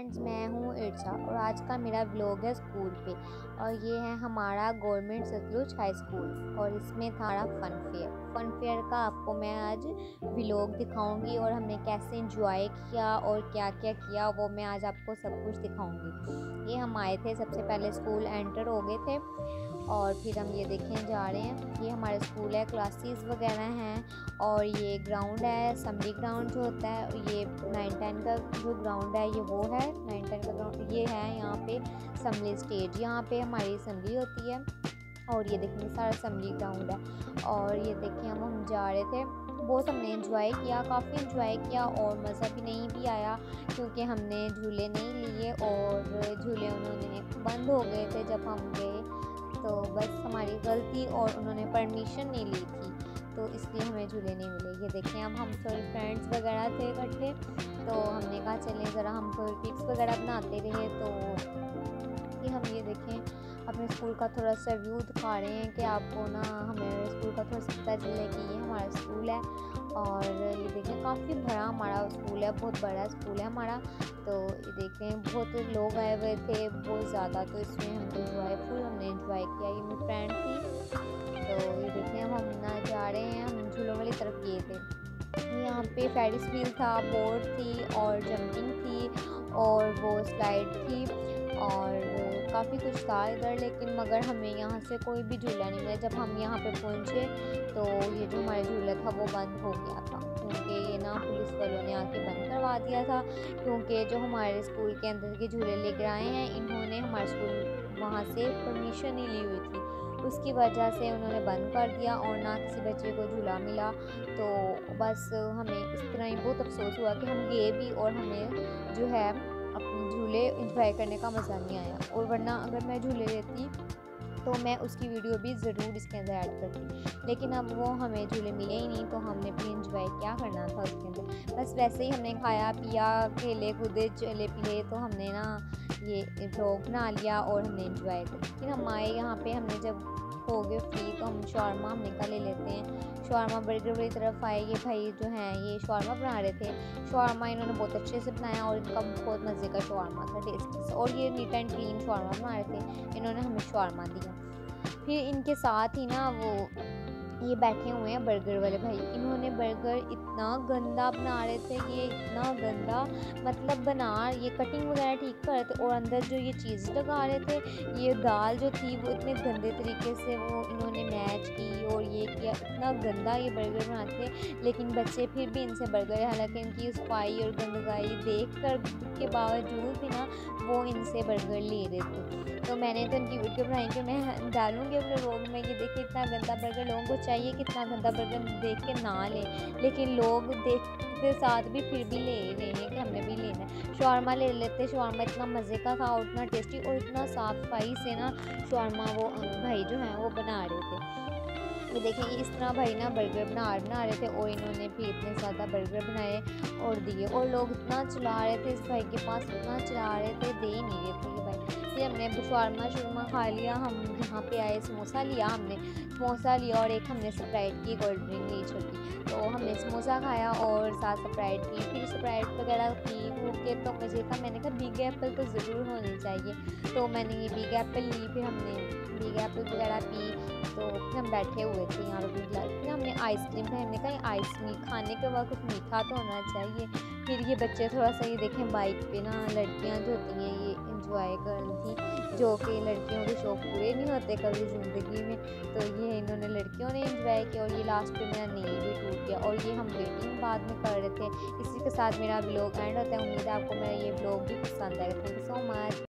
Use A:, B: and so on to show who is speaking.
A: Friends मैं हूँ इर्शा और आज का मेरा ब्लॉग है स्कूल पे। और ये है हमारा गवर्नमेंट सतलुज हाई स्कूल और इसमें था फन फेयर फन फेयर का आपको मैं आज ब्लॉग दिखाऊँगी और हमने कैसे इंजॉय किया और क्या क्या किया वो मैं आज आपको सब कुछ दिखाऊँगी। ये हम आए थे, सबसे पहले स्कूल एंटर हो गए थे और फिर हम ये देखें, जा रहे हैं। ये हमारा स्कूल है क्लासेस वगैरह हैं और ये ग्राउंड है समरी ग्राउंड जो होता है, ये नाइन टेन का जो ग्राउंड है, ये वो है। नाइन टेन का ग्राउंड, ये है यहाँ पे असम्बली स्टेज। यहाँ पे हमारी असम्बली होती है और ये देखिए सारा असम्बली ग्राउंड है और ये देखें हम हम जा रहे थे। बहुत हमने इंजॉय किया, काफ़ी इंजॉय किया और मज़ा भी नहीं भी आया क्योंकि हमने झूले नहीं लिए और झूले उन्होंने बंद हो गए थे जब हम गए। तो बस हमारी गलती और उन्होंने परमिशन नहीं ली थी। तो इसलिए हमें झूले नहीं मिले। ये देखें अब हम सभी फ्रेंड्स वगैरह थे इकट्ठे तो हमने कहा, चलें, ज़रा हम कोई पिक्स वगैरह बनाते रहे तो कि हम ये देखें, अपने स्कूल का थोड़ा सा व्यू दिखा रहे हैं कि आपको ना हमें स्कूल का थोड़ा सा पता चले कि ये हमारा स्कूल है। और ये देखें काफ़ी बड़ा हमारा स्कूल है, बहुत बड़ा स्कूल है हमारा। तो ये देखें, बहुत लोग आए हुए थे, बहुत ज़्यादा तो इसमें हम इंजॉय फुल हमने इंजॉय किया। ये मेरी फ्रेंड थी वाली तरफ़ गए थे। यहाँ पे फेरिस व्हील था बोर्ड थी और जंपिंग थी और वो स्लाइड थी और काफ़ी कुछ था इधर, लेकिन मगर हमें यहाँ से कोई भी झूला नहीं मिला। जब हम यहाँ पे पहुँचे तो ये जो हमारा झूला था, वो बंद हो गया था। क्योंकि ये ना पुलिस वालों ने आके बंद करवा दिया था, क्योंकि जो हमारे स्कूल के अंदर के झूले लेकर आए हैं, इन्होंने हमारे स्कूल वहाँ से परमिशन ही ली हुई थी। उसकी वजह से उन्होंने बंद कर दिया और ना किसी बच्चे को झूला मिला। तो बस हमें इस तरह ही बहुत अफसोस हुआ कि हम गए भी और हमें जो है, अपने झूले इंजॉय करने का मज़ा नहीं आया। और वरना अगर मैं झूले लेती तो मैं उसकी वीडियो भी ज़रूर इसके अंदर ऐड करती लेकिन अब वो हमें झूले मिले ही नहीं तो हमने भी इंजॉय क्या करना था उसके अंदर। बस वैसे ही हमने खाया, पिया, खेले, कूदे, चले पिले तो हमने ना ये ब्लॉग बना लिया और हमने इंजॉय किया। लेकिन हमारे यहाँ पे हमने जब हो गए फ्री तो हम शॉर्मा हमने का ले लेते हैं। शॉर्मा बर्गर वाली तरफ़ आए, ये भाई जो हैं, ये शॉर्मा बना रहे थे। शॉर्मा इन्होंने बहुत अच्छे से बनाया और इनका बहुत मज़े का शॉर्मा था टेस्ट और ये नीट एंड क्लीन शॉर्मा बना रहे थे, इन्होंने हमें शॉर्मा दिया। फिर इनके साथ ही ना वो ये बैठे हुए हैं बर्गर वाले भाई। इन्होंने बर्गर इतना गंदा बना रहे थे, ये इतना गंदा मतलब बना, ये कटिंग वगैरह ठीक कर रहे थे और अंदर जो ये चीज़ लगा रहे थे, ये दाल जो थी वो इतने गंदे तरीके से वो इन्होंने मैच की और ये किया, इतना गंदा ये बर्गर बनाते थे। लेकिन बच्चे फिर भी इनसे बर्गर, हालाँकि इनकी सफ़ाई और गंदगाई देख कर के बावजूद भी ना वो इनसे बर्गर ले रहे थे। तो मैंने तो इनकी वीडियो बनाई कि मैं डालूँगी अपने रोग में, ये देखिए इतना गंदा बर्गर लोगों को चाहिए कितना गंदा बर्गर देख के ना लें। लेकिन लोग देखते साथ भी फिर भी ले रहे हैं कि हमने भी लेना है। शॉर्मा ले लेते, शॉर्मा इतना मज़े का था और इतना टेस्टी और इतना साफ़ सफ़ाई से ना शॉर्मा वो भाई जो हैं वो बना रहे थे। ये देखें इस तरह भाई ना बर्गर बना बना रहे थे और इन्होंने भी इतने ज़्यादा बर्गर बनाए और दिए। और लोग इतना चला रहे थे इस भाई के पास, इतना चला रहे थे, दे ही नहीं रहे थे फिर हमने बुशारमा शुरमा खा लिया, हम यहाँ पे आए, समोसा लिया हमने। समोसा लिया और एक हमने स्प्राइट की कोल्ड ड्रिंक ली छोटी। तो हमने समोसा खाया और साथ स्प्राइट की। फिर स्प्राइट वगैरह पी फूक के तो मुझे था, मैंने कहा बिग एप्पल तो ज़रूर होनी चाहिए। तो मैंने ये बिग एप्पल ली, फिर हमने बिग एप्पल वगैरह पी। तो फिर हम बैठे हुए थे यहाँ पर फिर हमने आइसक्रीम खाई। हमने कहा आइसक्रीम खाने के बाद कुछ मीठा तो होना चाहिए। फिर ये बच्चे थोड़ा सा ये देखें बाइक पे ना लड़कियाँ जो होती हैं, ये इंजॉय कर थी, जो कि लड़कियों के शौक पूरे नहीं होते कभी ज़िंदगी में। तो ये इन्होंने लड़कियों ने इन्जॉय किया और ये लास्ट में मेरा नील भी टूट गया और ये हम वेटिंग बाद में कर रहे थे। इसी के साथ मेरा ब्लॉग एंड होता है। उम्मीद है आपको मेरा ये ब्लॉग भी पसंद आएगा थैंक यू सो मच